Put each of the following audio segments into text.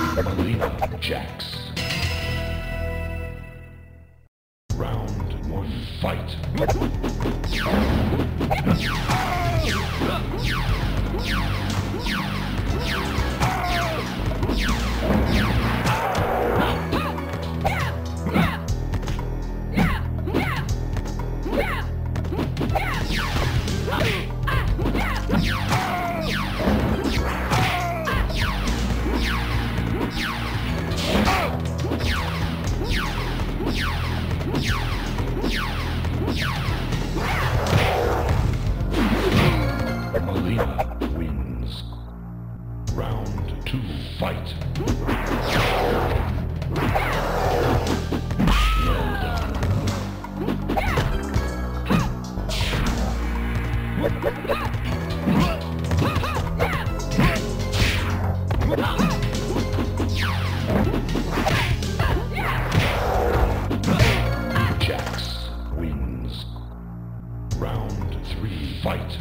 Melina Jax. Round one, fight. Melina wins. Round two, fight. Well done. Round three, fight.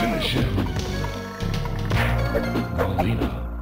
Finish him. Alina.